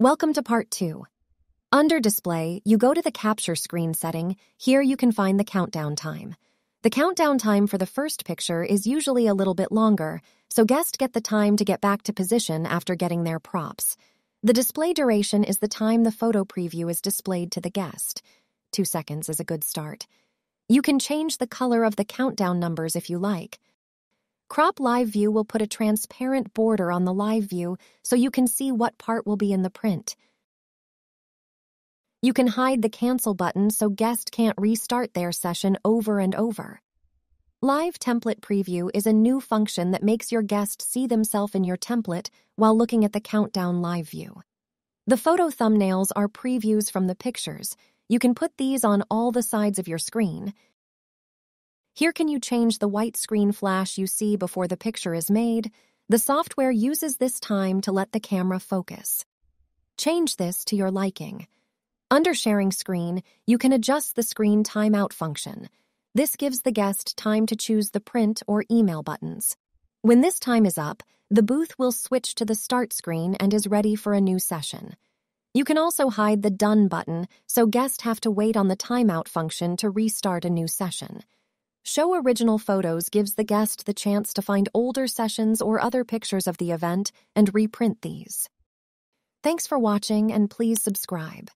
Welcome to part two. Under display, you go to the capture screen setting. Here you can find the countdown time. The countdown time for the first picture is usually a little bit longer, so guests get the time to get back to position after getting their props. The display duration is the time the photo preview is displayed to the guest. Two seconds is a good start. You can change the color of the countdown numbers if you like. Crop Live View will put a transparent border on the live view so you can see what part will be in the print. You can hide the cancel button so guests can't restart their session over and over. Live Template Preview is a new function that makes your guest see themselves in your template while looking at the countdown live view. The photo thumbnails are previews from the pictures. You can put these on all the sides of your screen. Here can you change the white screen flash you see before the picture is made. The software uses this time to let the camera focus. Change this to your liking. Under sharing screen, you can adjust the screen timeout function. This gives the guest time to choose the print or email buttons. When this time is up, the booth will switch to the start screen and is ready for a new session. You can also hide the done button so guests have to wait on the timeout function to restart a new session. Show original photos gives the guest the chance to find older sessions or other pictures of the event and reprint these. Thanks for watching and please subscribe.